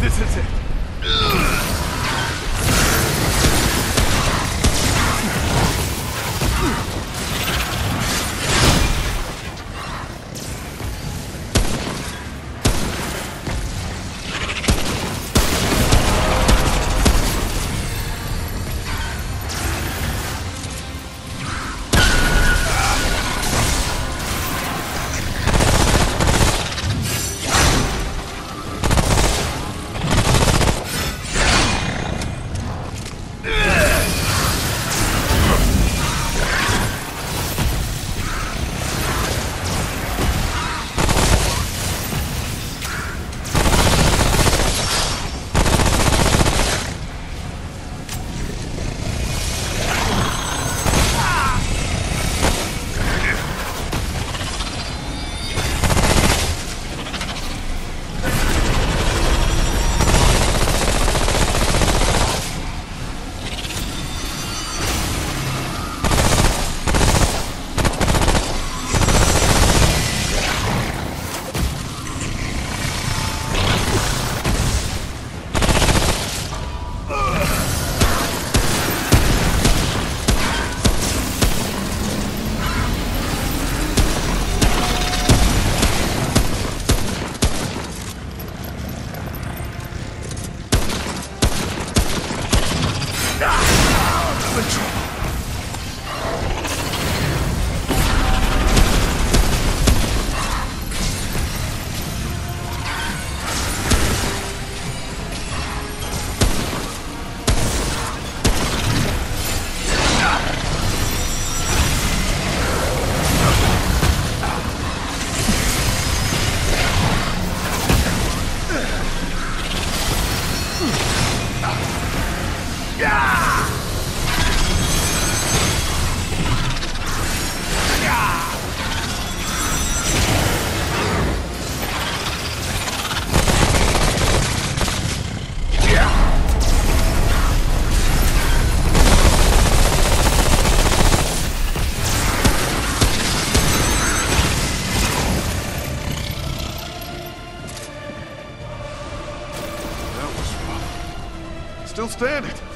This is it. That was Still standing.